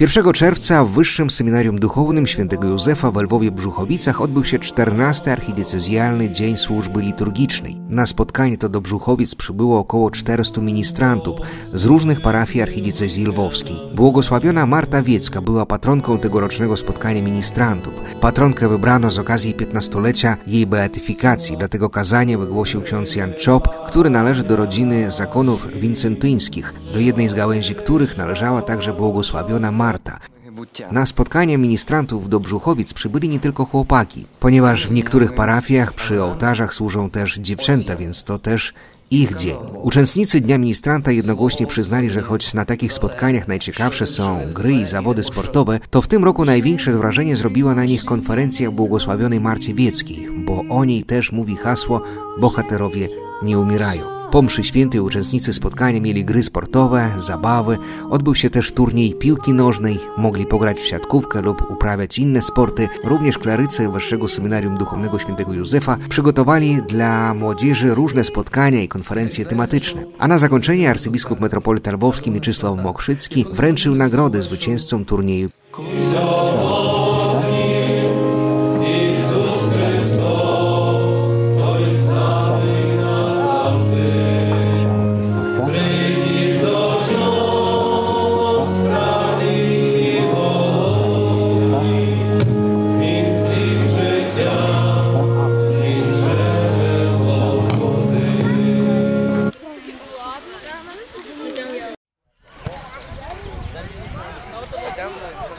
1 czerwca w Wyższym Seminarium Duchownym Świętego Józefa w Lwowie Brzuchowicach odbył się 14. archidiecezjalny Dzień Służby Liturgicznej. Na spotkanie to do Brzuchowic przybyło około 400 ministrantów z różnych parafii archidiecezji lwowskiej. Błogosławiona Marta Wiecka była patronką tegorocznego spotkania ministrantów. Patronkę wybrano z okazji 15-lecia jej beatyfikacji, dlatego kazanie wygłosił ksiądz Jan Czop, który należy do rodziny zakonów wincentyńskich, do jednej z gałęzi których należała także błogosławiona Marta. Na spotkanie ministrantów do Brzuchowic przybyli nie tylko chłopaki, ponieważ w niektórych parafiach przy ołtarzach służą też dziewczęta, więc to też ich dzień. Uczestnicy Dnia Ministranta jednogłośnie przyznali, że choć na takich spotkaniach najciekawsze są gry i zawody sportowe, to w tym roku największe wrażenie zrobiła na nich konferencja błogosławionej Marcie Wieckiej, bo o niej też mówi hasło Bohaterowie nie umierają. Po mszy świętej uczestnicy spotkania mieli gry sportowe, zabawy, odbył się też turniej piłki nożnej, mogli pograć w siatkówkę lub uprawiać inne sporty. Również klerycy Wyższego Seminarium Duchownego Świętego Józefa przygotowali dla młodzieży różne spotkania i konferencje tematyczne. A na zakończenie arcybiskup metropolita lwowski Mieczysław Mokrzycki wręczył nagrody zwycięzcom turnieju. down